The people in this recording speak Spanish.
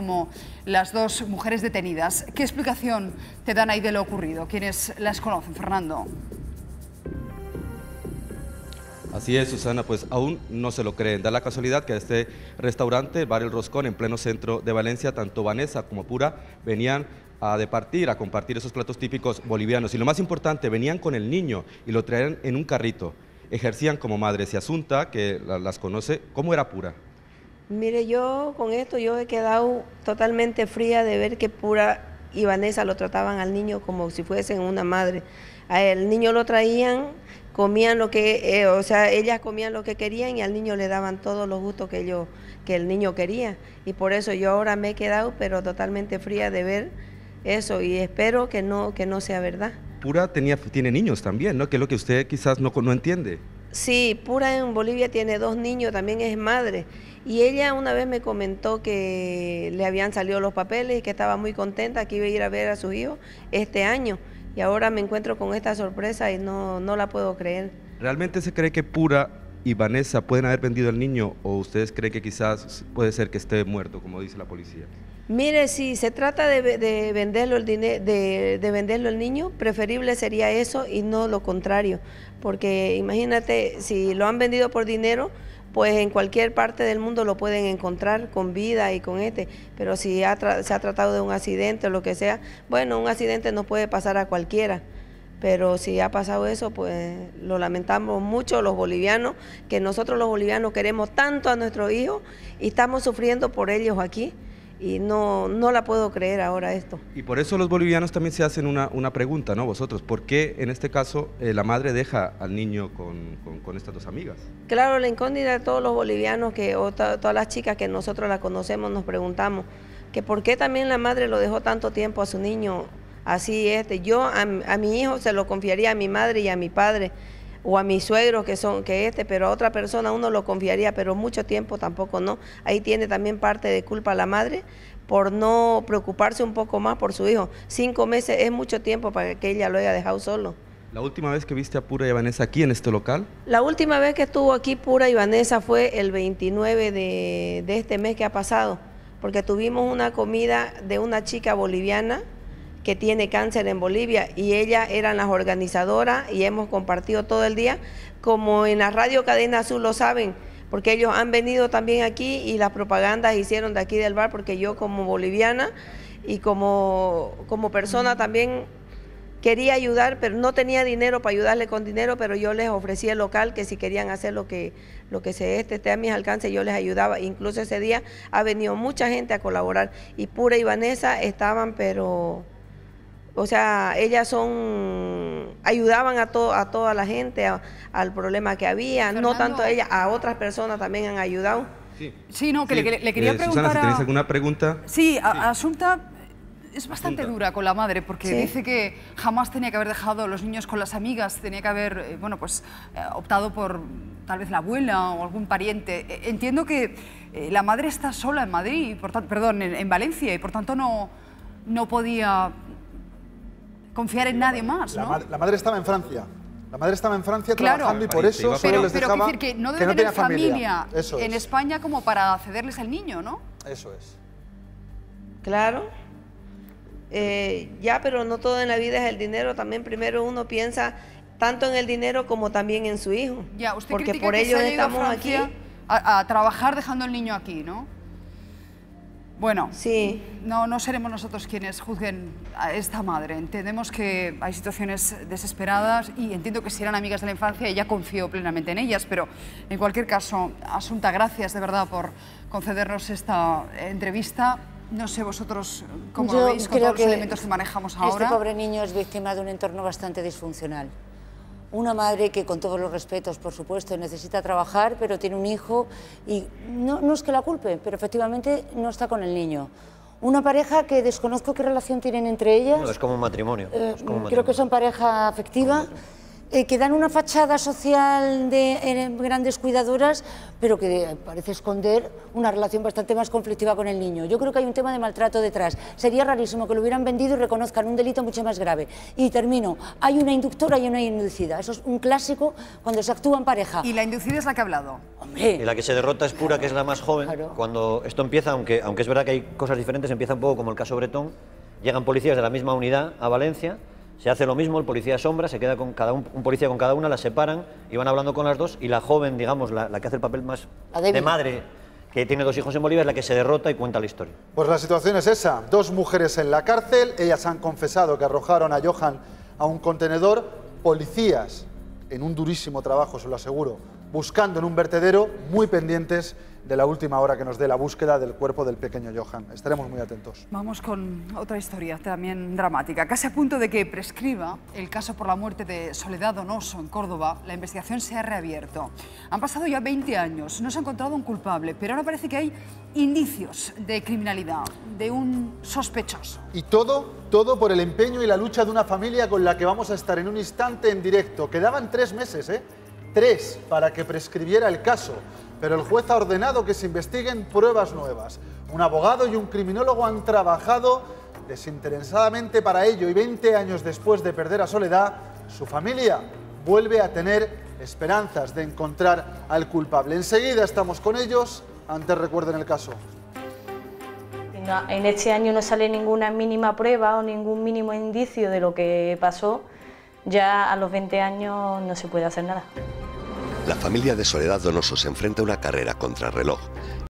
como las dos mujeres detenidas. ¿Qué explicación te dan ahí de lo ocurrido? ¿Quiénes las conocen, Fernando? Así es, Susana, pues aún no se lo creen. Da la casualidad que a este restaurante, el Bar El Roscón, en pleno centro de Valencia, tanto Vanessa como Pura venían a departir, a compartir esos platos típicos bolivianos. Y lo más importante, venían con el niño y lo traían en un carrito. Ejercían como madres y Asunta, que las conoce, ¿cómo era Pura? Mire, yo con esto yo he quedado totalmente fría de ver que Pura y Vanessa lo trataban al niño como si fuesen una madre. El niño lo traían, comían lo que, eh, o sea, ellas comían lo que querían y al niño le daban todos los gustos que ellos, que el niño quería. Y por eso yo ahora me he quedado, pero totalmente fría de ver eso y espero que no, que no sea verdad. Pura tenía, tiene niños también, ¿no? Que es lo que usted quizás no, no entiende. Sí, Pura en Bolivia tiene dos niños, también es madre. Y ella una vez me comentó que le habían salido los papeles y que estaba muy contenta, que iba a ir a ver a su hijo este año. Y ahora me encuentro con esta sorpresa y no, no la puedo creer. ¿Realmente se cree que Pura y Vanessa pueden haber vendido al niño o ustedes creen que quizás puede ser que esté muerto, como dice la policía? Mire, si se trata de, venderlo el de, de, venderlo el niño, preferible sería eso y no lo contrario, porque imagínate, si lo han vendido por dinero, pues en cualquier parte del mundo lo pueden encontrar con vida y con este, pero si se ha tratado de un accidente o lo que sea, bueno, un accidente no puede pasar a cualquiera. Pero si ha pasado eso, pues lo lamentamos mucho los bolivianos, que nosotros los bolivianos queremos tanto a nuestros hijos y estamos sufriendo por ellos aquí y no, no la puedo creer ahora esto. Y por eso los bolivianos también se hacen una, una pregunta, ¿no? Vosotros, ¿por qué en este caso eh, la madre deja al niño con, con, estas dos amigas? Claro, la incógnita de todos los bolivianos, que, o todas las chicas que nosotros la conocemos, nos preguntamos que por qué también la madre lo dejó tanto tiempo a su niño así este. Yo a, a mi hijo se lo confiaría a mi madre y a mi padre o a mis suegros que son que este, pero a otra persona uno lo confiaría, pero mucho tiempo tampoco no. Ahí tiene también parte de culpa la madre por no preocuparse un poco más por su hijo. Cinco meses es mucho tiempo para que ella lo haya dejado solo. ¿La última vez que viste a Pura y Vanessa aquí en este local? La última vez que estuvo aquí Pura y Vanessa fue el 29 de, de este mes que ha pasado, porque tuvimos una comida de una chica boliviana que tiene cáncer en Bolivia y ellas eran las organizadoras y hemos compartido todo el día, como en la radio Cadena Azul lo saben, porque ellos han venido también aquí y las propagandas hicieron de aquí del bar, porque yo como boliviana y como, como persona también quería ayudar, pero no tenía dinero para ayudarle con dinero, pero yo les ofrecí el local que si querían hacer lo que, lo que se este, esté a mis alcances, yo les ayudaba. Incluso ese día ha venido mucha gente a colaborar y Pura y Vanessa estaban, pero o sea, ellas son, ayudaban a, a toda la gente al problema que había, no tanto a ellas, a otras personas también han ayudado. Sí, no, que le, quería preguntar Susana, si tenéis alguna pregunta. Sí, Asunta es bastante dura con la madre porque dice que jamás tenía que haber dejado a los niños con las amigas, tenía que haber, eh, bueno, pues eh, optado por tal vez la abuela o algún pariente. E, entiendo que eh, la madre está sola en Madrid, por perdón, en, en, Valencia y por tanto no, no podía confiar en nadie más, ¿no? La, madre estaba en Francia. La madre estaba en Francia trabajando y por eso pero, les dejaba decir que no debe tener familia, en España como para cederles al niño, ¿no? Eso es. Claro. Eh, ya, pero no todo en la vida es el dinero. También primero uno piensa tanto en el dinero como también en su hijo. Ya, usted porque por ello estamos aquí. a trabajar dejando el niño aquí, ¿no? Bueno, sí. no, no seremos nosotros quienes juzguen a esta madre. Entendemos que hay situaciones desesperadas y entiendo que si eran amigas de la infancia ella confió plenamente en ellas, pero en cualquier caso, Asunta, gracias de verdad por concedernos esta entrevista. No sé vosotros cómo lo veis con todos los elementos que manejamos ahora. Este pobre niño es víctima de un entorno bastante disfuncional una madre que con todos los respetos, por supuesto, necesita trabajar, pero tiene un hijo y no, no es que la culpe, pero efectivamente no está con el niño. Una pareja que desconozco qué relación tienen entre ellas. es como un matrimonio. Eh, como Creo que son pareja afectiva eh, que dan una fachada social de eh, grandes cuidadoras, pero que parece esconder una relación bastante más conflictiva con el niño. Yo creo que hay un tema de maltrato detrás. Sería rarísimo que lo hubieran vendido y reconozcan un delito mucho más grave. Y termino, hay una inductora y una inducida. Eso es un clásico cuando se actúa en pareja. ¿Y la inducida es la que ha hablado? Hombre. Y la que se derrota es pura, que es la más joven. Cuando esto empieza, aunque, aunque es verdad que hay cosas diferentes, empieza un poco como el caso Bretón, llegan policías de la misma unidad a Valencia se hace lo mismo, el policía sombra, se queda con cada un, policía con cada una, las separan y van hablando con las dos y la joven, digamos, la, que hace el papel más de madre, que tiene dos hijos en Bolivia, es la que se derrota y cuenta la historia. Pues la situación es esa, dos mujeres en la cárcel, ellas han confesado que arrojaron a Johan a un contenedor, policías en un durísimo trabajo, se lo aseguro, buscando en un vertedero, muy pendientes de la última hora que nos dé la búsqueda del cuerpo del pequeño Johan. Estaremos muy atentos. Vamos con otra historia también dramática. Casi a punto de que prescriba el caso por la muerte de Soledad Donoso en Córdoba, la investigación se ha reabierto. Han pasado ya 20 años, no se ha encontrado un culpable, pero ahora parece que hay indicios de criminalidad, de un sospechoso. Y todo, todo por el empeño y la lucha de una familia con la que vamos a estar en un instante en directo. Quedaban tres meses, ¿eh? Tres para que prescribiera el caso pero el juez ha ordenado que se investiguen pruebas nuevas. Un abogado y un criminólogo han trabajado desinteresadamente para ello y 20 años después de perder a Soledad, su familia vuelve a tener esperanzas de encontrar al culpable. Enseguida estamos con ellos, antes recuerden el caso. en este año no sale ninguna mínima prueba o ningún mínimo indicio de lo que pasó, ya a los 20 años no se puede hacer nada. La familia de Soledad Donoso se enfrenta a una carrera contra reloj